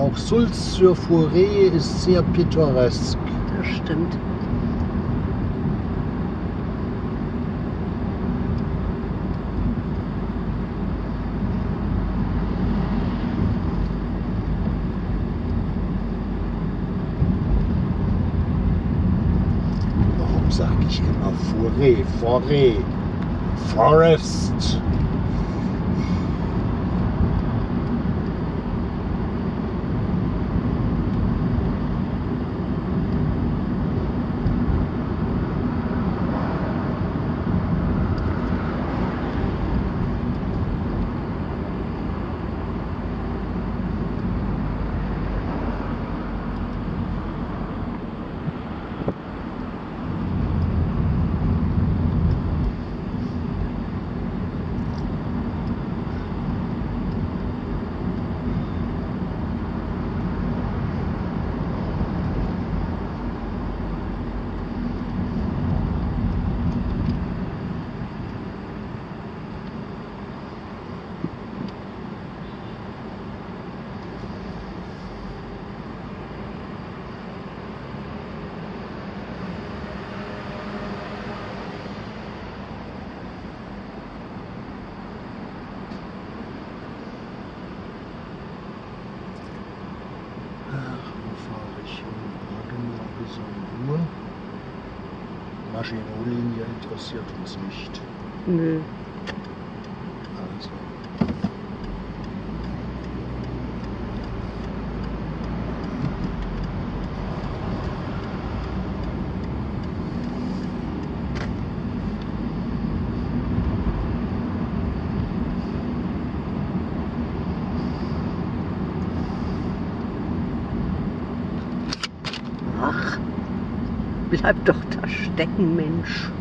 Auch Sulz-sur-Forêt ist sehr pittoresk. Das stimmt. Warum sage ich immer Forêt? Forêt. Forest. Maginot-Linie interessiert uns nicht. Nö. Bleib doch da stecken, Mensch.